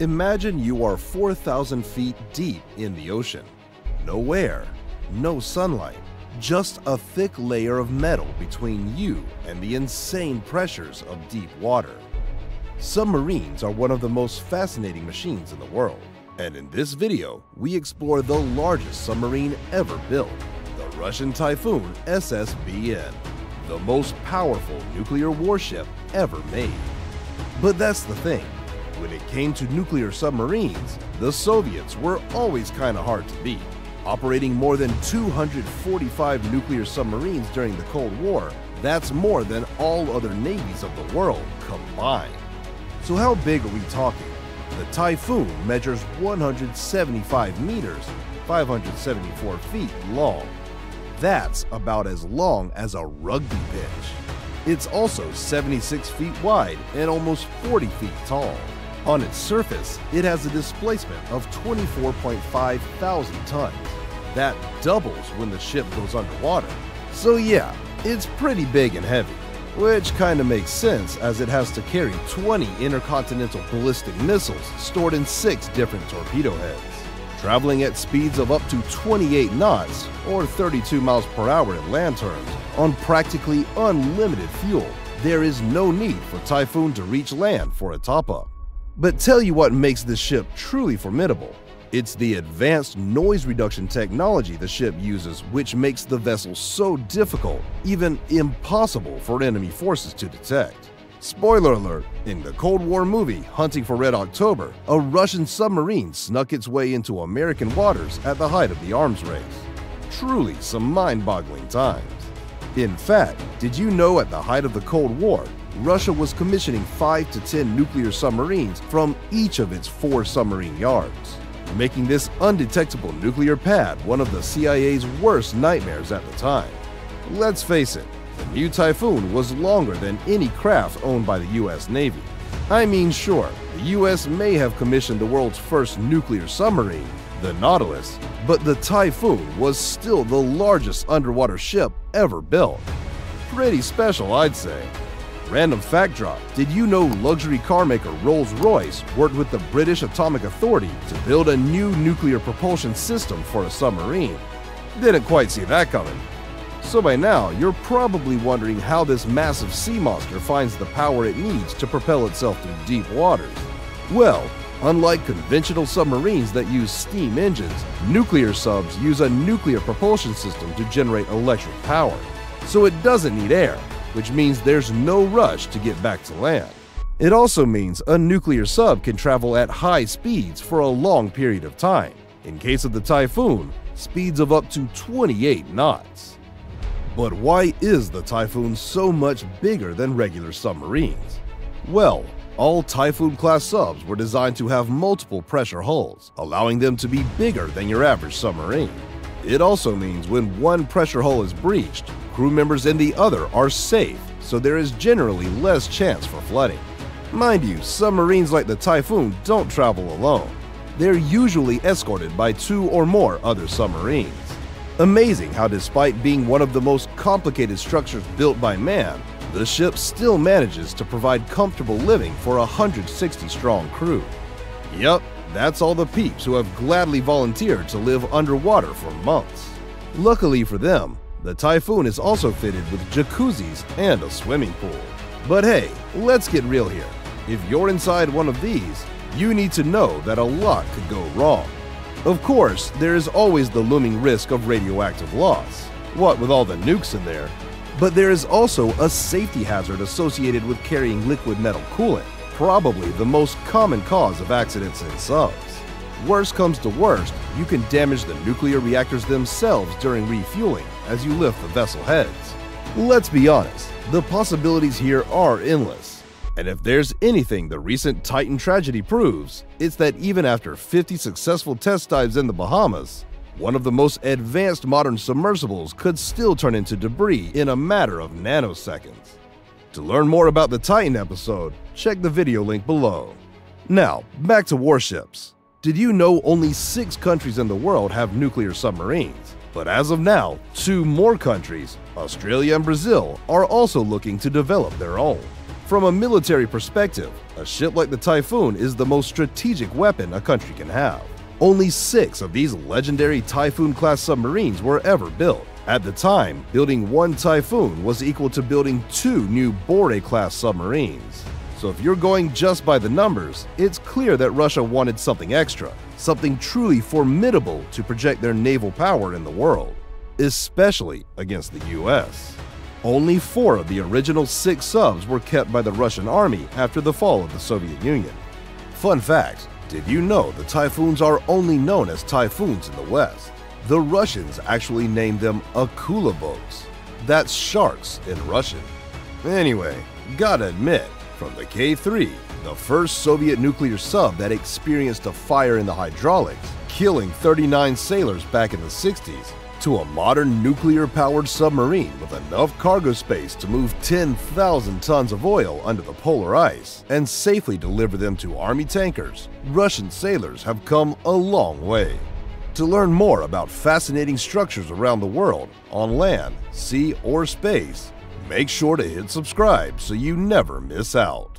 Imagine you are 4,000 feet deep in the ocean. No air, no sunlight, just a thick layer of metal between you and the insane pressures of deep water. Submarines are one of the most fascinating machines in the world, and in this video, we explore the largest submarine ever built, the Russian Typhoon SSBN, the most powerful nuclear warship ever made. But that's the thing, when it came to nuclear submarines, the Soviets were always kinda hard to beat. Operating more than 245 nuclear submarines during the Cold War, that's more than all other navies of the world combined. So how big are we talking? The Typhoon measures 175 meters, 574 feet long. That's about as long as a rugby pitch. It's also 76 feet wide and almost 40 feet tall. On its surface, it has a displacement of 24.5 thousand tons. That doubles when the ship goes underwater. So yeah, it's pretty big and heavy, which kinda makes sense as it has to carry 20 intercontinental ballistic missiles stored in six different torpedo heads. Traveling at speeds of up to 28 knots, or 32 miles per hour in land terms, on practically unlimited fuel, there is no need for Typhoon to reach land for a top-up. But tell you what makes this ship truly formidable. It's the advanced noise reduction technology the ship uses which makes the vessel so difficult, even impossible for enemy forces to detect. Spoiler alert, in the Cold War movie Hunting for Red October, a Russian submarine snuck its way into American waters at the height of the arms race. Truly some mind-boggling times. In fact, did you know at the height of the Cold War, Russia was commissioning 5 to 10 nuclear submarines from each of its four submarine yards, making this undetectable nuclear pad one of the CIA's worst nightmares at the time. Let's face it, the new Typhoon was longer than any craft owned by the US Navy. I mean, sure, the US may have commissioned the world's first nuclear submarine, the Nautilus, but the Typhoon was still the largest underwater ship ever built. Pretty special, I'd say. Random fact drop Did you know luxury car maker Rolls Royce worked with the British Atomic Authority to build a new nuclear propulsion system for a submarine? Didn't quite see that coming. So by now, you're probably wondering how this massive sea monster finds the power it needs to propel itself through deep waters. Well, unlike conventional submarines that use steam engines, nuclear subs use a nuclear propulsion system to generate electric power. So it doesn't need air, which means there's no rush to get back to land. It also means a nuclear sub can travel at high speeds for a long period of time. In case of the Typhoon, speeds of up to 28 knots. But why is the Typhoon so much bigger than regular submarines? Well, all Typhoon class subs were designed to have multiple pressure hulls, allowing them to be bigger than your average submarine. It also means when one pressure hull is breached, crew members in the other are safe, so there is generally less chance for flooding. Mind you, submarines like the Typhoon don't travel alone. They're usually escorted by two or more other submarines. Amazing how despite being one of the most complicated structures built by man, the ship still manages to provide comfortable living for a 160 strong crew. Yup, that's all the peeps who have gladly volunteered to live underwater for months. Luckily for them, the Typhoon is also fitted with jacuzzis and a swimming pool. But hey, let's get real here. If you're inside one of these, you need to know that a lot could go wrong. Of course, there is always the looming risk of radioactive loss. What with all the nukes in there? But there is also a safety hazard associated with carrying liquid metal coolant, probably the most common cause of accidents in subs. Worst comes to worst, you can damage the nuclear reactors themselves during refueling as you lift the vessel heads. Let's be honest, the possibilities here are endless. And if there's anything the recent Titan tragedy proves, it's that even after 50 successful test dives in the Bahamas, one of the most advanced modern submersibles could still turn into debris in a matter of nanoseconds. To learn more about the Titan episode, check the video link below. Now, back to warships. Did you know only six countries in the world have nuclear submarines? But as of now, two more countries, Australia and Brazil, are also looking to develop their own. From a military perspective, a ship like the Typhoon is the most strategic weapon a country can have. Only six of these legendary Typhoon class submarines were ever built. At the time, building one Typhoon was equal to building two new Borei class submarines. So if you're going just by the numbers, it's clear that Russia wanted something extra, something truly formidable to project their naval power in the world, especially against the US. Only four of the original six subs were kept by the Russian army after the fall of the Soviet Union. Fun fact did you know the Typhoons are only known as Typhoons in the West? The Russians actually named them Akula boats. That's sharks in Russian. Anyway, gotta admit, from the K 3, the first Soviet nuclear sub that experienced a fire in the hydraulics, killing 39 sailors back in the 60s, to a modern nuclear powered submarine with enough cargo space to move 10,000 tons of oil under the polar ice and safely deliver them to Army tankers, Russian sailors have come a long way. To learn more about fascinating structures around the world, on land, sea, or space, make sure to hit subscribe so you never miss out.